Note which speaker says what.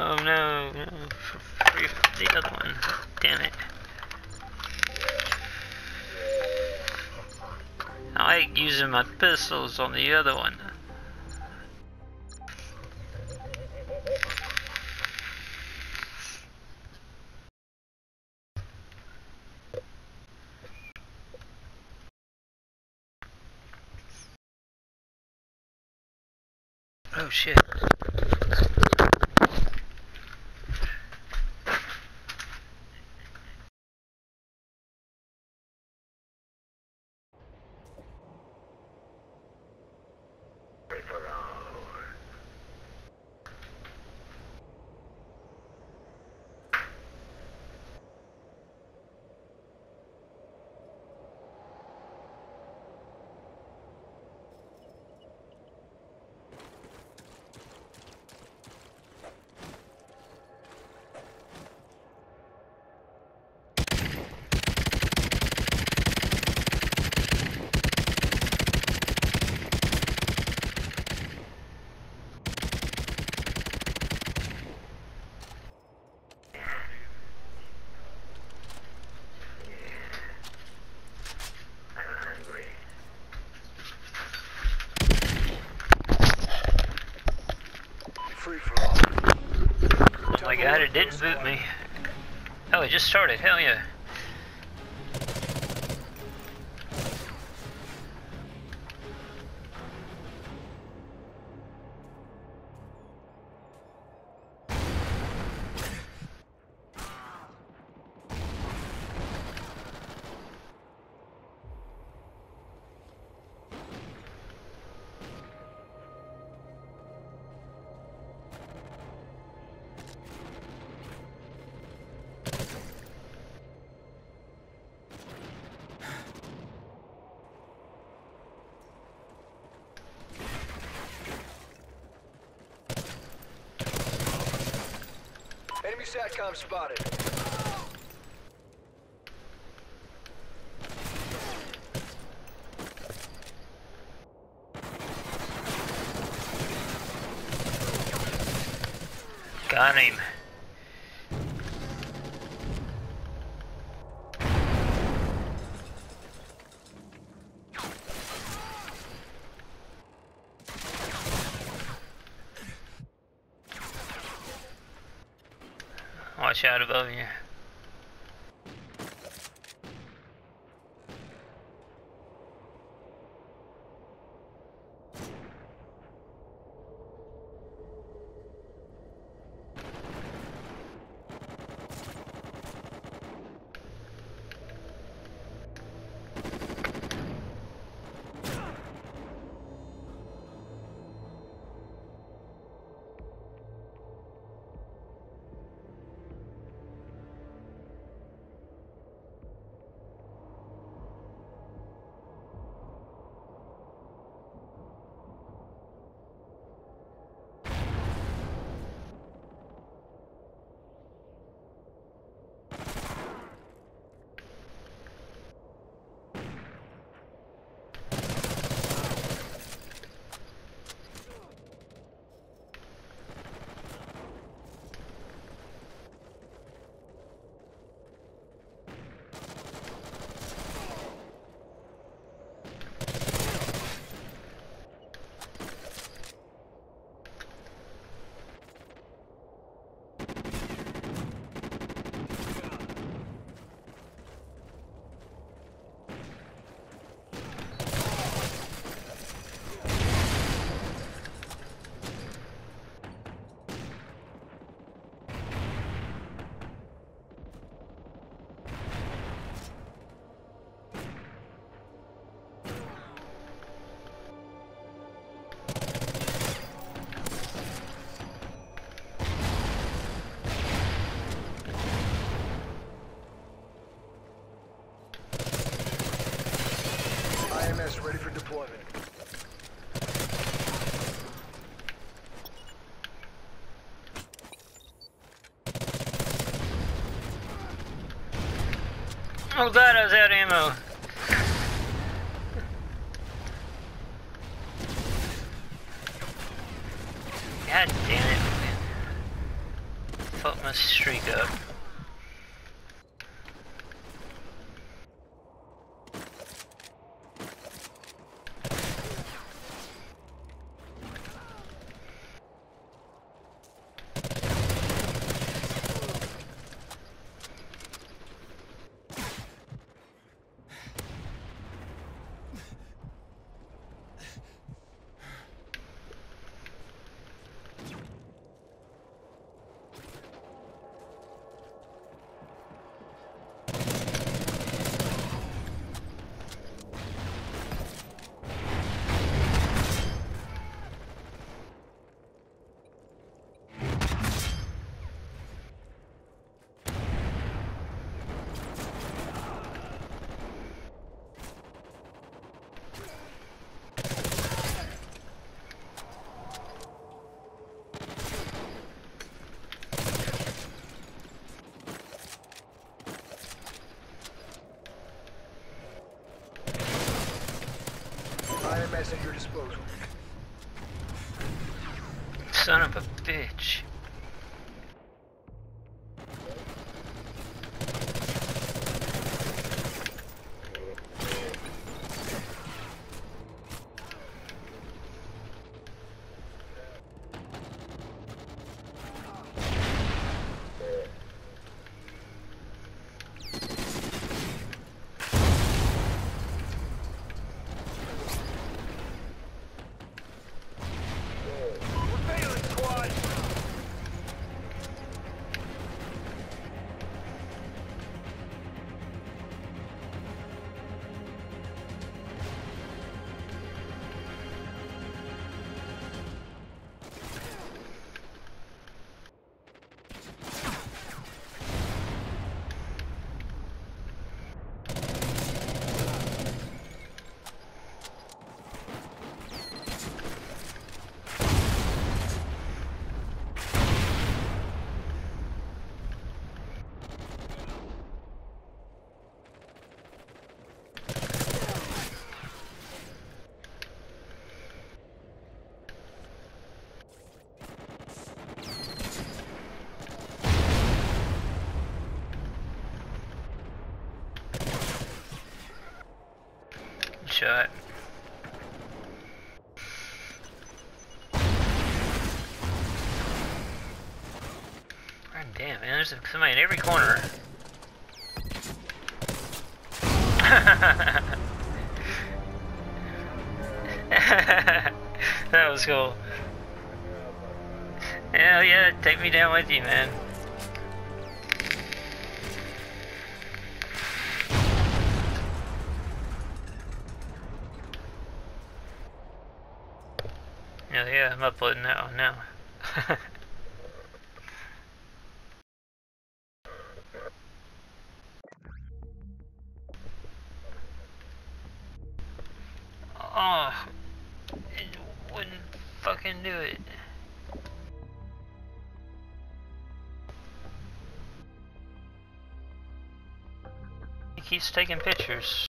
Speaker 1: Oh no, no, the other one. Damn it. I like using my pistols on the other one. Oh shit. God, it didn't boot me. Oh, it just started, hell yeah.
Speaker 2: Enemy SATCOM spotted.
Speaker 1: Got him. Watch out above you.
Speaker 2: Ready for deployment.
Speaker 1: Oh god, I was out of ammo. God damn it. fuck my streak up.
Speaker 2: At your disposal.
Speaker 1: Son of a bitch. Shot. God damn, man, there's somebody in every corner. that was cool. Hell yeah, take me down with you, man. Hell yeah, I'm uploading that one now. oh, it wouldn't fucking do it. He keeps taking pictures.